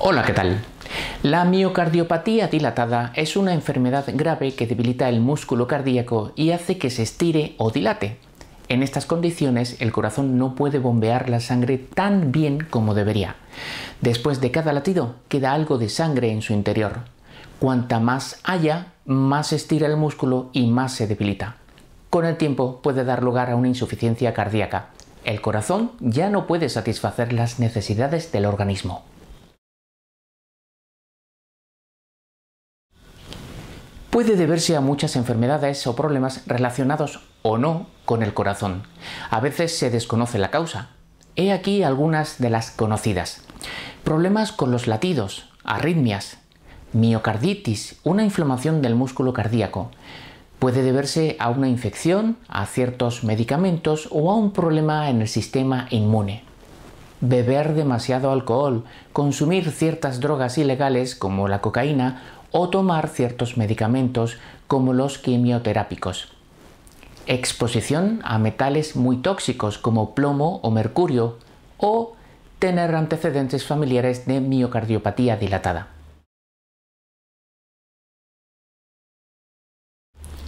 Hola, ¿qué tal? La miocardiopatía dilatada es una enfermedad grave que debilita el músculo cardíaco y hace que se estire o dilate. En estas condiciones el corazón no puede bombear la sangre tan bien como debería. Después de cada latido queda algo de sangre en su interior. Cuanta más haya, más estira el músculo y más se debilita. Con el tiempo puede dar lugar a una insuficiencia cardíaca. El corazón ya no puede satisfacer las necesidades del organismo. Puede deberse a muchas enfermedades o problemas relacionados o no con el corazón. A veces se desconoce la causa. He aquí algunas de las conocidas. Problemas con los latidos, arritmias, miocarditis, una inflamación del músculo cardíaco. Puede deberse a una infección, a ciertos medicamentos o a un problema en el sistema inmune. Beber demasiado alcohol, consumir ciertas drogas ilegales como la cocaína o tomar ciertos medicamentos como los quimioterápicos. Exposición a metales muy tóxicos como plomo o mercurio o tener antecedentes familiares de miocardiopatía dilatada.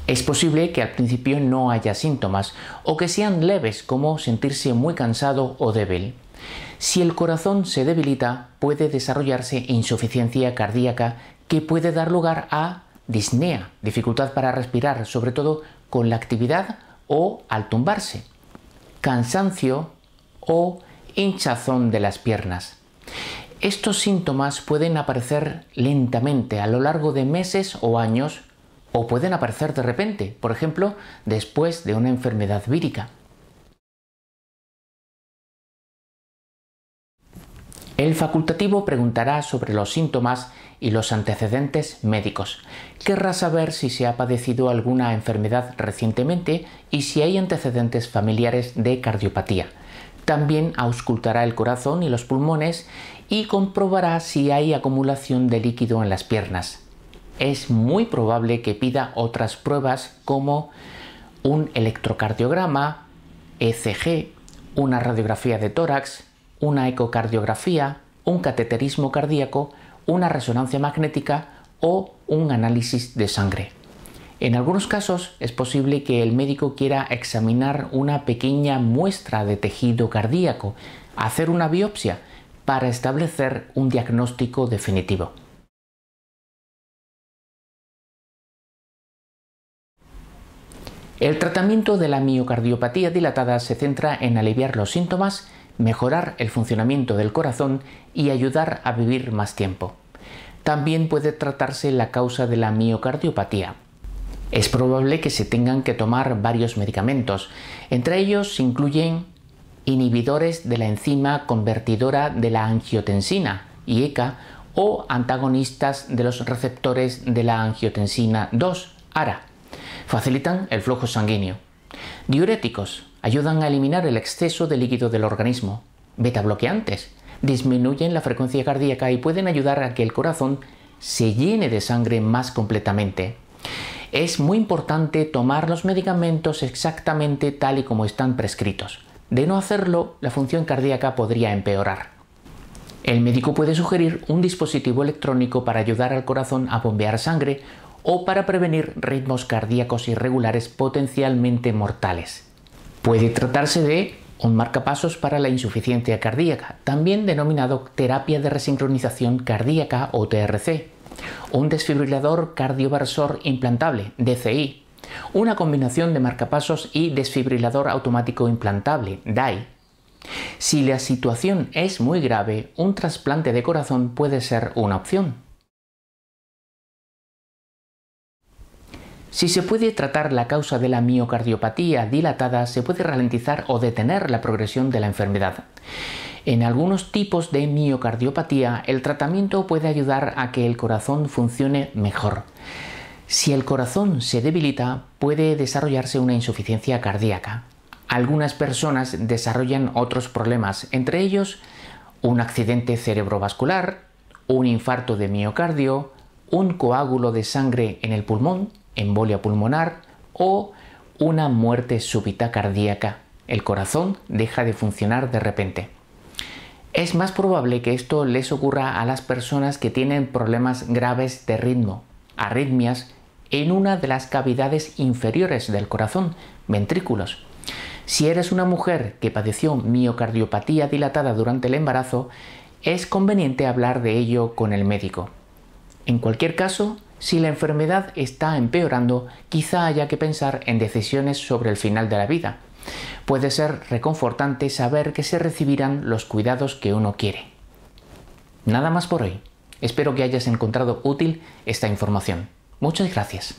Es posible que al principio no haya síntomas o que sean leves como sentirse muy cansado o débil. Si el corazón se debilita, puede desarrollarse insuficiencia cardíaca que puede dar lugar a disnea, dificultad para respirar, sobre todo con la actividad o al tumbarse, cansancio o hinchazón de las piernas. Estos síntomas pueden aparecer lentamente a lo largo de meses o años o pueden aparecer de repente, por ejemplo, después de una enfermedad vírica. El facultativo preguntará sobre los síntomas y los antecedentes médicos. Querrá saber si se ha padecido alguna enfermedad recientemente y si hay antecedentes familiares de cardiopatía. También auscultará el corazón y los pulmones y comprobará si hay acumulación de líquido en las piernas. Es muy probable que pida otras pruebas como un electrocardiograma, ECG, una radiografía de tórax, una ecocardiografía, un cateterismo cardíaco, una resonancia magnética o un análisis de sangre. En algunos casos es posible que el médico quiera examinar una pequeña muestra de tejido cardíaco, hacer una biopsia para establecer un diagnóstico definitivo. El tratamiento de la miocardiopatía dilatada se centra en aliviar los síntomas mejorar el funcionamiento del corazón y ayudar a vivir más tiempo. También puede tratarse la causa de la miocardiopatía. Es probable que se tengan que tomar varios medicamentos. Entre ellos se incluyen inhibidores de la enzima convertidora de la angiotensina, IECA, o antagonistas de los receptores de la angiotensina 2, ARA. Facilitan el flujo sanguíneo. Diuréticos, ayudan a eliminar el exceso de líquido del organismo. Beta bloqueantes disminuyen la frecuencia cardíaca y pueden ayudar a que el corazón se llene de sangre más completamente. Es muy importante tomar los medicamentos exactamente tal y como están prescritos. De no hacerlo, la función cardíaca podría empeorar. El médico puede sugerir un dispositivo electrónico para ayudar al corazón a bombear sangre o para prevenir ritmos cardíacos irregulares potencialmente mortales. Puede tratarse de un marcapasos para la insuficiencia cardíaca, también denominado terapia de resincronización cardíaca o TRC, un desfibrilador cardioversor implantable, DCI, una combinación de marcapasos y desfibrilador automático implantable, DAI. Si la situación es muy grave, un trasplante de corazón puede ser una opción. Si se puede tratar la causa de la miocardiopatía dilatada, se puede ralentizar o detener la progresión de la enfermedad. En algunos tipos de miocardiopatía, el tratamiento puede ayudar a que el corazón funcione mejor. Si el corazón se debilita, puede desarrollarse una insuficiencia cardíaca. Algunas personas desarrollan otros problemas, entre ellos un accidente cerebrovascular, un infarto de miocardio, un coágulo de sangre en el pulmón, embolia pulmonar o una muerte súbita cardíaca. El corazón deja de funcionar de repente. Es más probable que esto les ocurra a las personas que tienen problemas graves de ritmo, arritmias, en una de las cavidades inferiores del corazón, ventrículos. Si eres una mujer que padeció miocardiopatía dilatada durante el embarazo, es conveniente hablar de ello con el médico. En cualquier caso, si la enfermedad está empeorando, quizá haya que pensar en decisiones sobre el final de la vida. Puede ser reconfortante saber que se recibirán los cuidados que uno quiere. Nada más por hoy. Espero que hayas encontrado útil esta información. Muchas gracias.